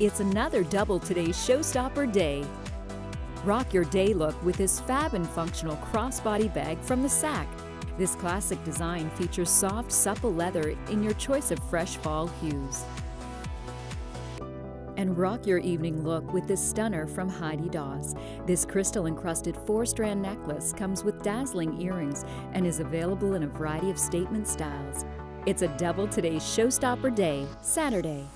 It's another double today's showstopper day. Rock your day look with this fab and functional crossbody bag from the Sak. This classic design features soft, supple leather in your choice of fresh fall hues. And rock your evening look with this stunner from Heidi Daus. This crystal encrusted four strand necklace comes with dazzling earrings and is available in a variety of statement styles. It's a double today's showstopper day, Saturday.